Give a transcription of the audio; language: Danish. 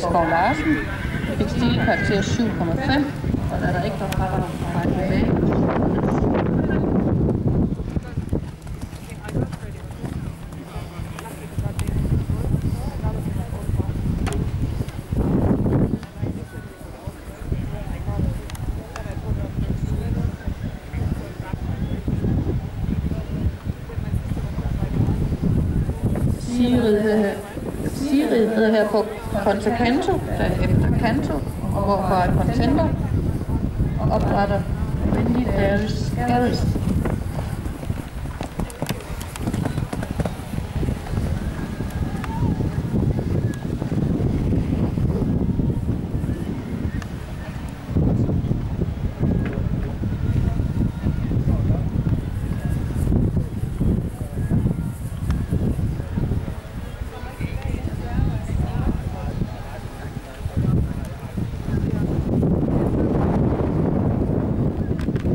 Skov Larsen. Fik stilkarakter 7,5, og da der ikke var fradrag fra tilbage, Sigrid hedder, her på Contacanto, der efter Canto, og hvorfra er Contender opdrætter Wendy Dales Garris.